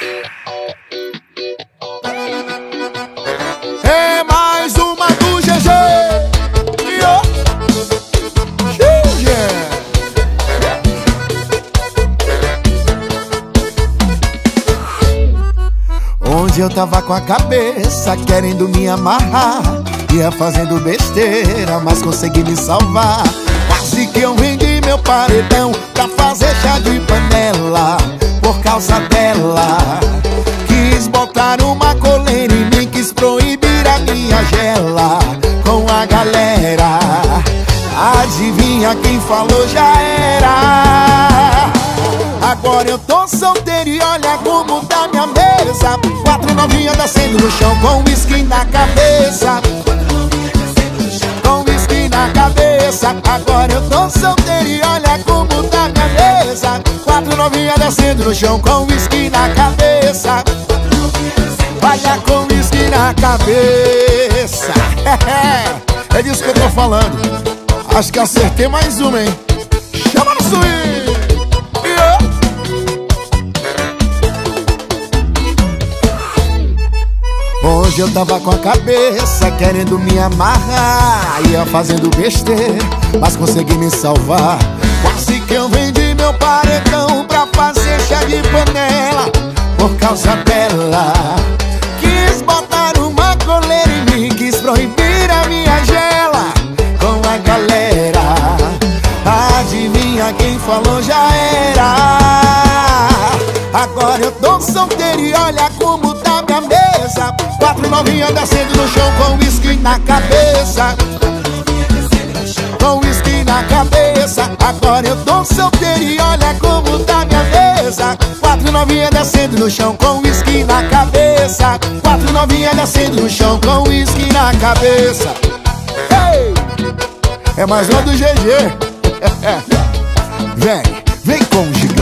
É mais uma do GG. Yeah. Onde eu tava com a cabeça querendo me amarrar Ia fazendo besteira, mas consegui me salvar Quase que eu vendi meu paredão Causa dela. Quis botar uma coleira em mim Quis proibir a minha gela Com a galera. Adivinha quem falou? Já era. Agora eu tô solteiro e olha como tá minha mesa. Quatro novinhas descendo no chão com whisky na cabeça. Com whisky na cabeça. Agora eu tô solteiro e Quatro novinhas descendo no chão com whisky na cabeça. Olha com whisky na cabeça. É disso que eu tô falando. Acho que acertei mais uma, hein? Chama no swing! Hoje eu tava com a cabeça querendo me amarrar Ia fazendo besteira, mas consegui me salvar meu paredão pra fazer chá de panela Por causa dela. Quis botar uma coleira em mim, quis proibir a minha gela Com a galera. Adivinha quem falou? Já era. Agora eu tô solteiro e olha como tá minha mesa. Quatro novinhas descendo no chão com whisky na cabeça Agora eu tô solteiro e olha como tá minha mesa Quatro novinhas descendo no chão com whisky na cabeça. Quatro novinhas descendo no chão com whisky na cabeça. Ei! É mais uma do GG Vem, vem com o gigante